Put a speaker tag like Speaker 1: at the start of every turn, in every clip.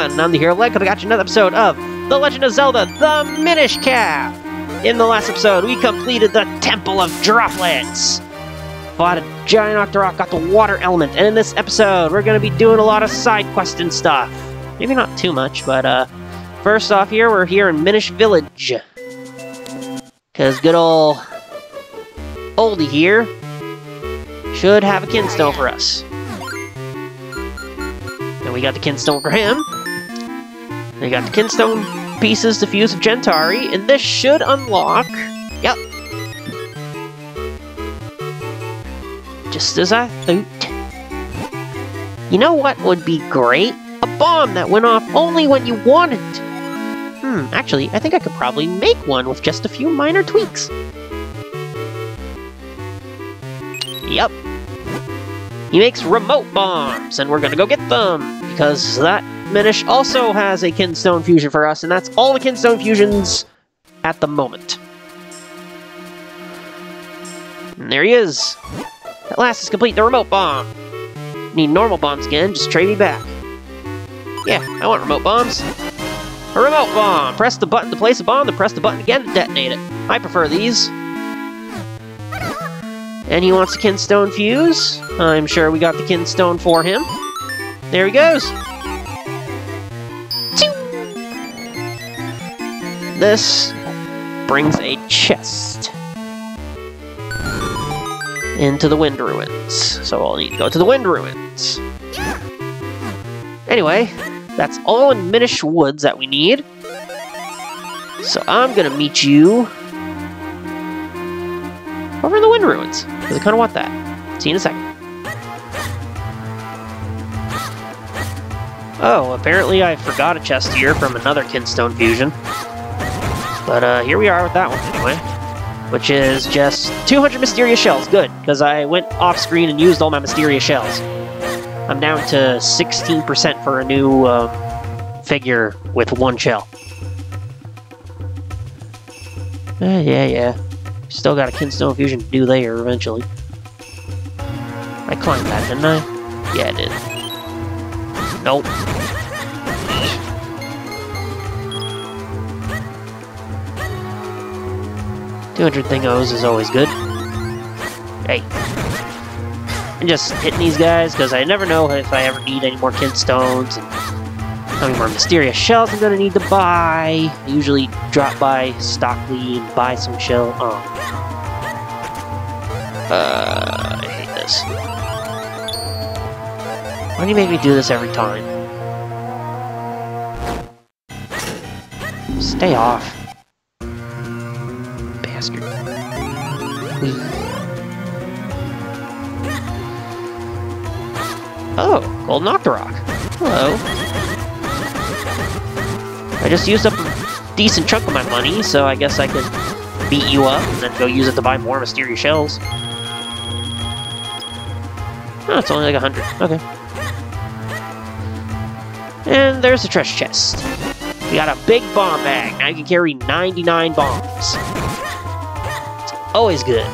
Speaker 1: everyone, I'm the Hero Leg, I got you another episode of The Legend of Zelda, The Minish Cap! In the last episode, we completed the Temple of Droplets! Fought a giant Octorok, got the water element, and in this episode, we're gonna be doing a lot of side quest and stuff. Maybe not too much, but uh, first off here, we're here in Minish Village. Cause good old Oldie here should have a kinstone for us. And we got the kinstone for him. We got the kinstone pieces to fuse with Gentari, and this should unlock... Yep. Just as I thought. You know what would be great? A bomb that went off only when you wanted Hmm, actually, I think I could probably make one with just a few minor tweaks. Yep. He makes remote bombs, and we're gonna go get them, because that Minish also has a Kinstone fusion for us, and that's all the Kinstone fusions at the moment. And there he is. At last, it's complete the remote bomb. Need normal bombs again, just trade me back. Yeah, I want remote bombs. A remote bomb! Press the button to place a bomb, then press the button again to detonate it. I prefer these. And he wants a Kinstone fuse. I'm sure we got the Kinstone for him. There he goes. This brings a chest into the Wind Ruins. So I'll need to go to the Wind Ruins. Anyway, that's all in Minish Woods that we need. So I'm gonna meet you over in the Wind Ruins, because I kind of want that. See you in a second. Oh, apparently I forgot a chest here from another Kinstone fusion. But uh, here we are with that one anyway. Which is just 200 Mysterious Shells. Good, because I went off screen and used all my Mysterious Shells. I'm down to 16% for a new uh, figure with one shell. Uh, yeah, yeah. Still got a Kinstone Fusion to do there eventually. I climbed that, didn't I? Yeah, I did. Nope. Two hundred thingos is always good. Hey. I'm just hitting these guys because I never know if I ever need any more kinstones and how many more mysterious shells I'm gonna need to buy. I usually drop by Stockwell and buy some shell. Oh. Uh, I hate this. Why do you make me do this every time? Stay off. Oh, Golden Octorok. Hello. I just used up a decent chunk of my money, so I guess I could beat you up and then go use it to buy more Mysterious Shells. Oh, it's only like a hundred. Okay. And there's the treasure chest. We got a big bomb bag. Now you can carry 99 bombs. It's always good.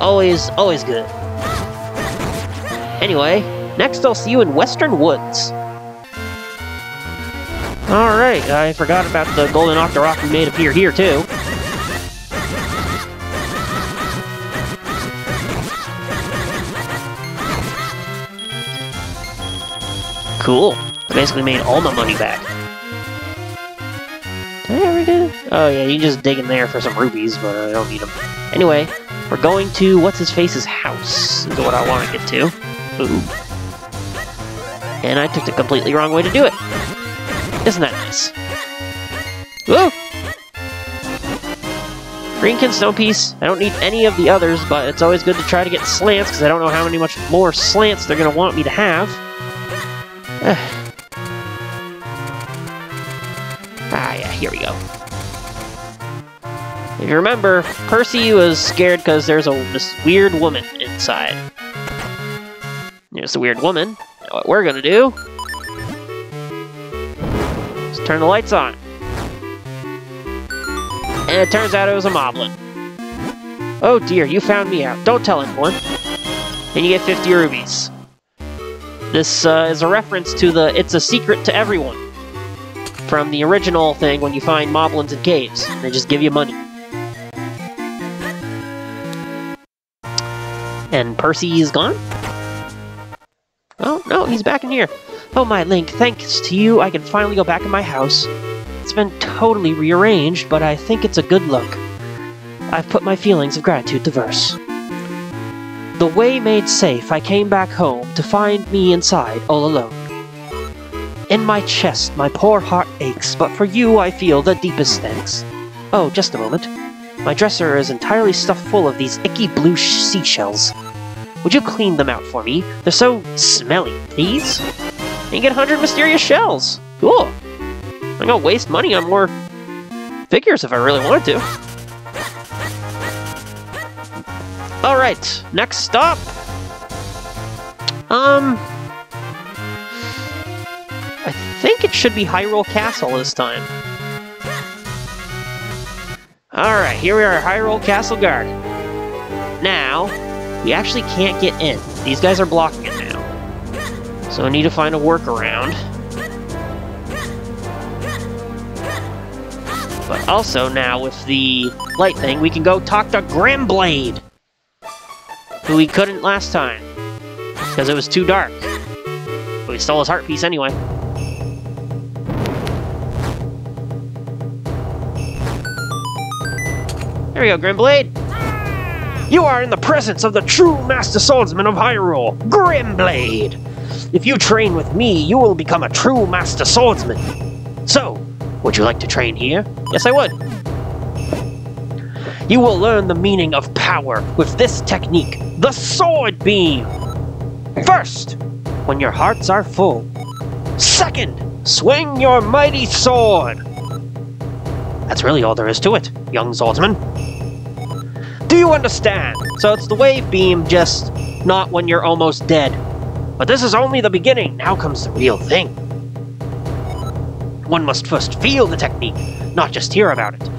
Speaker 1: Always, always good. Anyway, next I'll see you in Western Woods. Alright, I forgot about the Golden Octorok we made appear here, too. Cool. I basically made all my money back. Did I ever it? Oh yeah, you just dig in there for some rubies, but I don't need them. Anyway, we're going to What's-His-Face's house, is what I want to get to. And I took the completely wrong way to do it. Isn't that nice? Woo! Green Kinstone Piece. I don't need any of the others, but it's always good to try to get slants, because I don't know how many much more slants they're going to want me to have. ah, yeah, here we go. If you remember, Percy was scared because there's a this weird woman inside. There's the weird woman. Now what we're gonna do is turn the lights on. And it turns out it was a moblin. Oh dear, you found me out. Don't tell anyone. And you get 50 rubies. This uh, is a reference to the It's a Secret to Everyone from the original thing when you find moblins in caves. They just give you money. And Percy is gone? Oh, no, he's back in here. Oh, my Link, thanks to you, I can finally go back in my house. It's been totally rearranged, but I think it's a good look. I've put my feelings of gratitude to verse. The way made safe, I came back home to find me inside, all alone. In my chest, my poor heart aches, but for you I feel the deepest thanks. Oh, just a moment. My dresser is entirely stuffed full of these icky blue seashells. Would you clean them out for me? They're so smelly, please? And you get 100 mysterious shells. Cool. I'm gonna waste money on more figures if I really wanted to. Alright, next stop. Um... I think it should be Hyrule Castle this time. Alright, here we are Hyrule Castle Guard. Now, we actually can't get in. These guys are blocking it now. So I need to find a workaround. But also now with the light thing, we can go talk to Grimblade! Who we couldn't last time. Because it was too dark. But we stole his heart piece anyway. There we go, Grimblade! You are in the presence of the true Master Swordsman of Hyrule, Grimblade! If you train with me, you will become a true Master Swordsman. So, would you like to train here? Yes, I would. You will learn the meaning of power with this technique, the Sword Beam. First, when your hearts are full. Second, swing your mighty sword. That's really all there is to it, young swordsman. Do you understand? So it's the wave beam, just not when you're almost dead. But this is only the beginning. Now comes the real thing. One must first feel the technique, not just hear about it.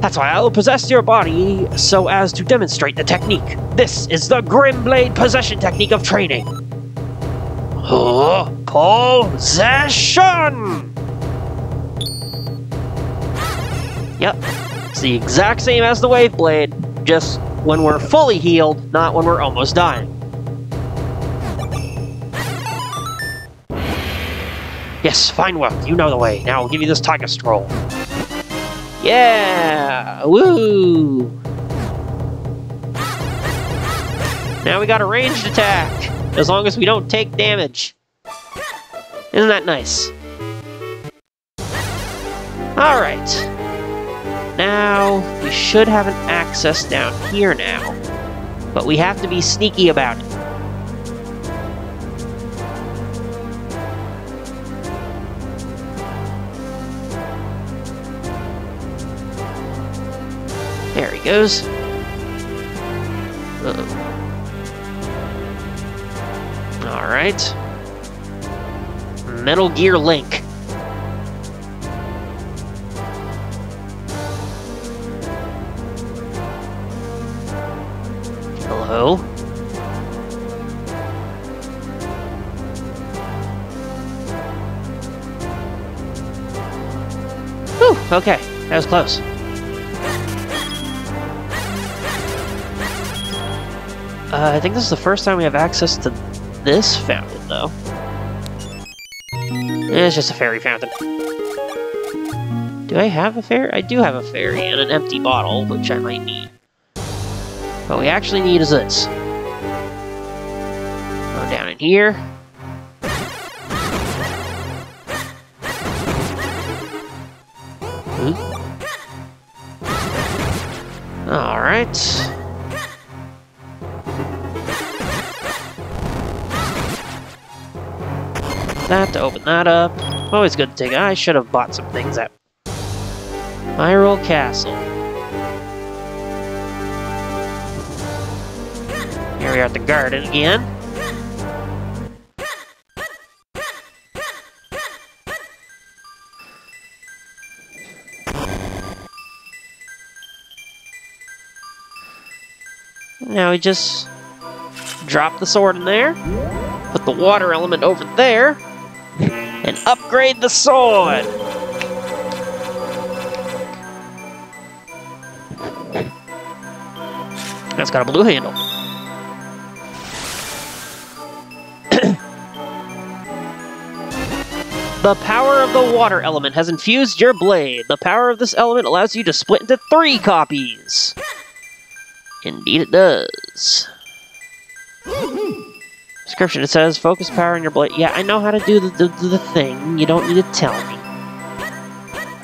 Speaker 1: That's why I'll possess your body so as to demonstrate the technique. This is the Grimblade possession technique of training. Oh, possession! Yep, it's the exact same as the Wave Blade, just when we're fully healed, not when we're almost dying. Yes, fine work. You know the way. Now I'll give you this Tiger Scroll. Yeah! Woo! Now we got a ranged attack, as long as we don't take damage. Isn't that nice? Alright. Now, should have an access down here now. But we have to be sneaky about it. There he goes. Uh -oh. Alright. Metal Gear Link. Okay, that was close. Uh, I think this is the first time we have access to this fountain, though. It's just a fairy fountain. Do I have a fairy? I do have a fairy and an empty bottle, which I might need. What we actually need is this. Go down in here. That to open that up. Always good to take. I should have bought some things at Hyrule Castle. Here we are at the garden again. Now we just drop the sword in there. Put the water element over there. And upgrade the sword! That's got a blue handle. the power of the water element has infused your blade. The power of this element allows you to split into three copies. Indeed it does. Description, it says, focus power in your blade. Yeah, I know how to do the, the, the thing. You don't need to tell me.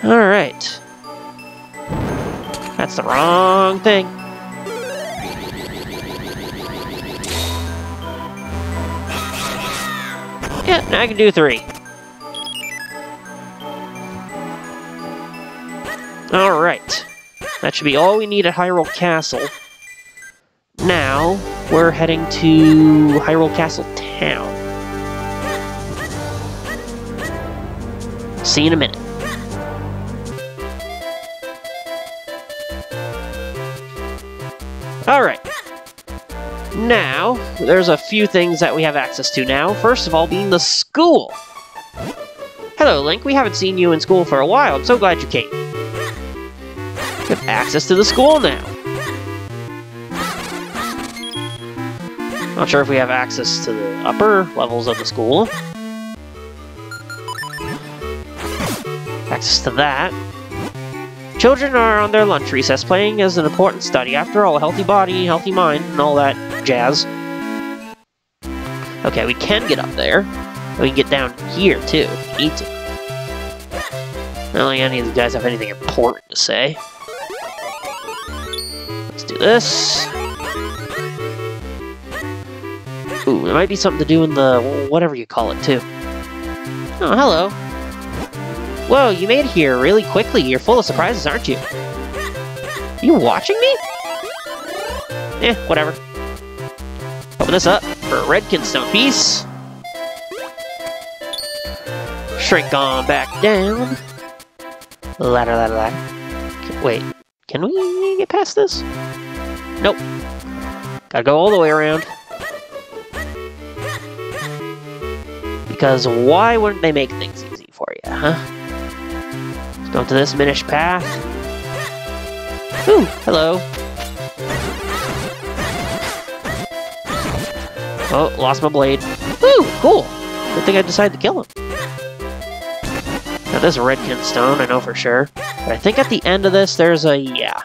Speaker 1: Alright. That's the wrong thing. Yeah, now I can do three. Alright. That should be all we need at Hyrule Castle. Now, we're heading to Hyrule Castle Town. See you in a minute. Alright. Now, there's a few things that we have access to now. First of all, being the school. Hello, Link. We haven't seen you in school for a while. I'm so glad you came. We have access to the school now. Not sure if we have access to the upper levels of the school. Access to that. Children are on their lunch recess playing is an important study. After all, a healthy body, healthy mind, and all that jazz. Okay, we can get up there. We can get down here, too, to. I don't think any of these guys have anything important to say. Let's do this. Ooh, it might be something to do in the... whatever you call it, too. Oh, hello. Whoa, you made it here really quickly. You're full of surprises, aren't you? You watching me? Eh, whatever. Open this up for a Red Kinstone piece. Shrink on back down. Ladder, ladder, ladder. Wait, can we get past this? Nope. Gotta go all the way around. Because why wouldn't they make things easy for you, huh? Let's go to this Minish path. Ooh, hello. Oh, lost my blade. Ooh, cool. Good thing I decided to kill him. Now, this Red Kinstone, I know for sure. But I think at the end of this, there's a... yeah.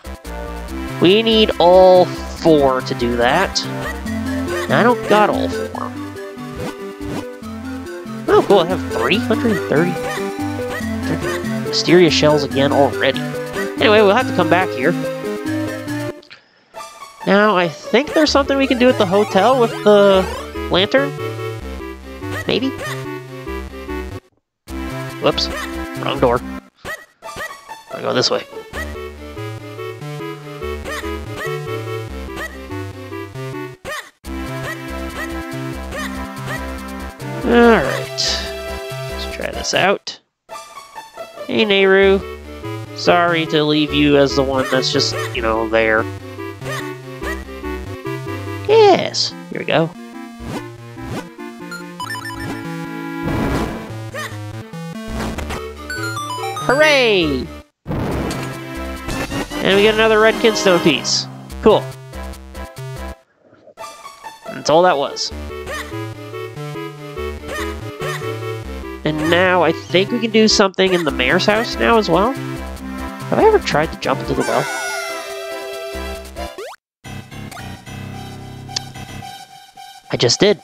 Speaker 1: We need all four to do that. I don't got all four. Oh, cool, I have 330 mysterious shells again already. Anyway, we'll have to come back here. Now, I think there's something we can do at the hotel with the lantern? Maybe? Whoops. Wrong door. Gotta go this way. Try this out. Hey, Nayru. Sorry to leave you as the one that's just, you know, there. Yes, here we go. Hooray! And we get another red kinstone piece. Cool. That's all that was. And now I think we can do something in the mayor's house now as well. Have I ever tried to jump into the well? I just did.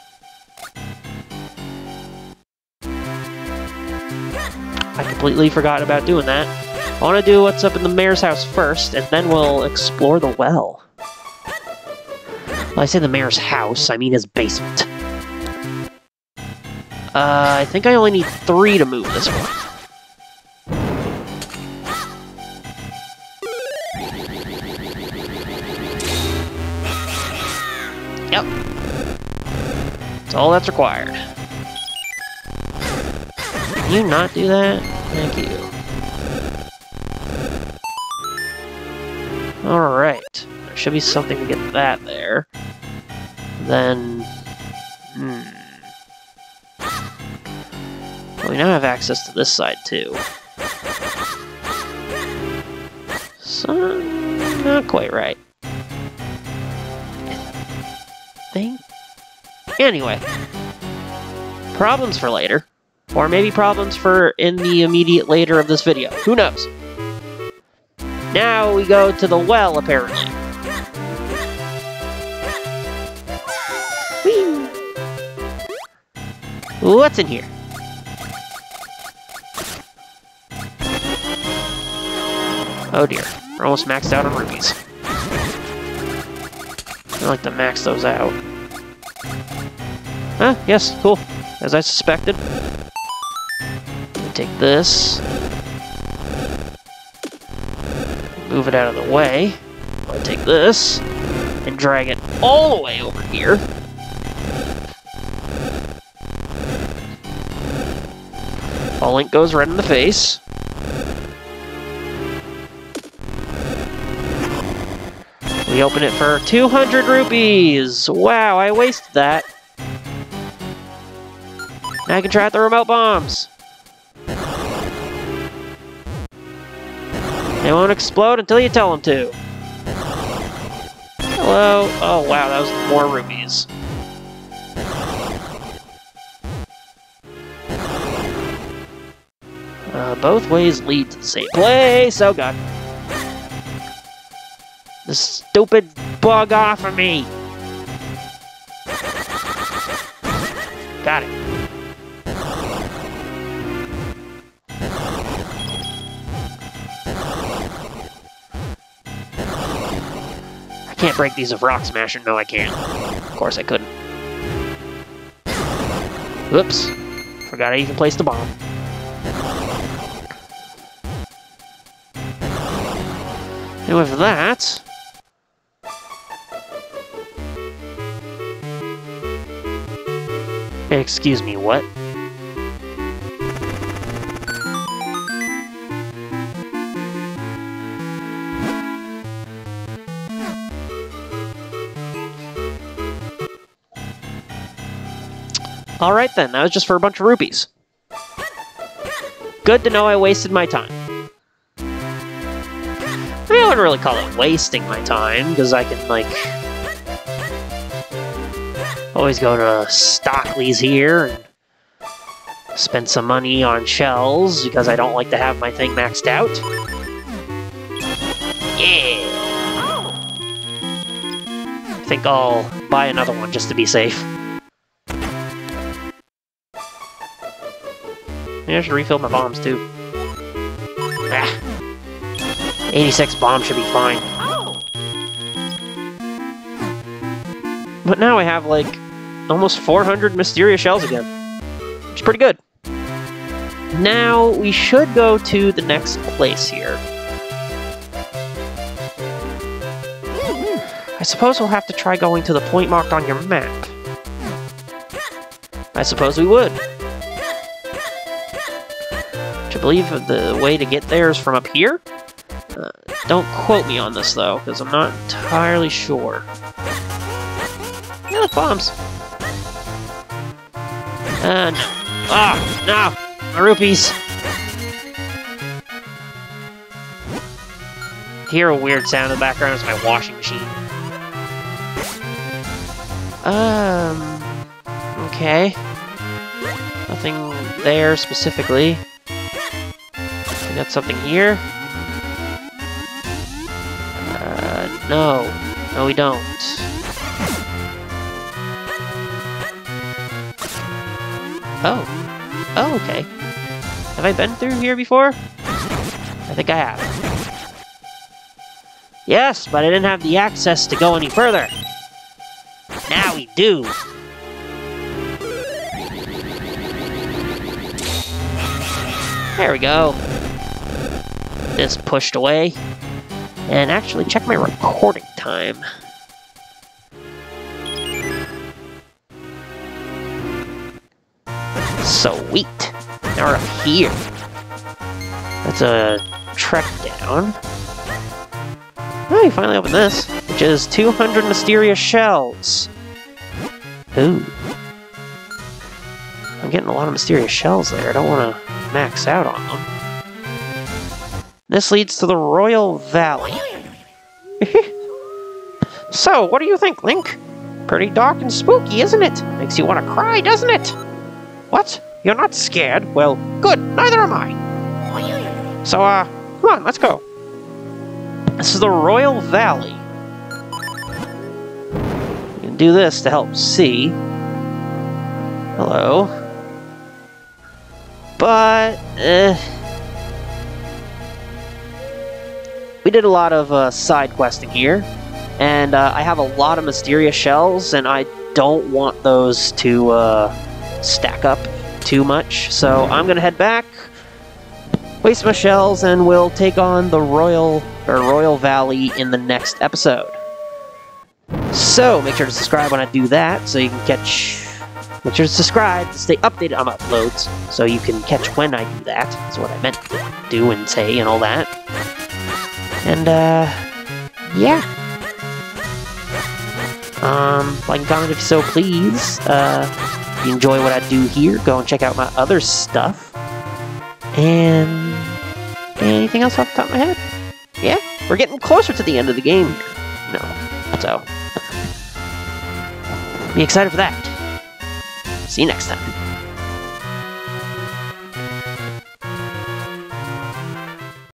Speaker 1: I completely forgot about doing that. I want to do what's up in the mayor's house first, and then we'll explore the well. I say the mayor's house, I mean his basement. Uh, I think I only need three to move this one. Yep. That's all that's required. Can you not do that? Thank you. Alright. There should be something to get that there. Then... Hmm... we now have access to this side too. So, not quite right. I think. Anyway, problems for later. Or maybe problems for in the immediate later of this video. Who knows? Now we go to the well, apparently. Whee! What's in here? Oh dear, we're almost maxed out on rubies. I like to max those out. Huh, yes, cool. As I suspected. Take this. Move it out of the way. I'll take this and drag it all the way over here. All Link goes right in the face. We open it for 200 rupees! Wow, I wasted that. Now I can try out the remote bombs. They won't explode until you tell them to. Hello? Oh wow, that was more rupees. Uh, both ways lead to the same place. Oh god. The stupid bug off of me! Got it. I can't break these with Rock Smasher. No, I can't. Of course I couldn't. Oops. Forgot I even placed the bomb. And with that... Excuse me, what? Alright then, that was just for a bunch of rupees. Good to know I wasted my time. I mean, I wouldn't really call it wasting my time, because I can, like... Always go to Stockwell's here and spend some money on shells, because I don't like to have my thing maxed out. Yeah! I think I'll buy another one just to be safe. Maybe I should refill my bombs too. Ah. 86 bombs should be fine. But now I have like almost 400 Mysterious Shells again. Which is pretty good. Now we should go to the next place here. I suppose we'll have to try going to the point marked on your map. I suppose we would. I believe the way to get there is from up here? Uh, don't quote me on this, though, because I'm not entirely sure. Yeah, bombs. No. Ah, no! My rupees! hear a weird sound in the background, it's my washing machine. Um... Okay. Nothing there specifically We got something here? Uh, no. No, we don't. Oh. Oh, okay. Have I been through here before? I think I have. Yes, but I didn't have the access to go any further. Now we do. There we go this pushed away and actually check my recording time. Sweet. Now we're up here. That's a trek down. Oh, finally opened this, which is 200 mysterious shells. Ooh. I'm getting a lot of mysterious shells there. I don't want to max out on them. This leads to the Royal Valley. so, what do you think, Link? Pretty dark and spooky, isn't it? Makes you want to cry, doesn't it? What? You're not scared? Well, good, neither am I. So, uh, come on, let's go. This is the Royal Valley. You can do this to help see. Hello. But, eh. We did a lot of uh, side questing here, and uh, I have a lot of mysterious shells, and I don't want those to uh, stack up too much. So I'm gonna head back, waste my shells, and we'll take on the Royal or Royal Valley in the next episode. So make sure to subscribe when I do that, so you can catch. Make sure to subscribe to stay updated on my uploads, so you can catch when I do that. That's what I meant to do and say and all that. And uh, yeah. Um, like comment if you so please. Uh, if you enjoy what I do here, go and check out my other stuff. And anything else off the top of my head? Yeah, we're getting closer to the end of the game. No, so be excited for that. See you next time.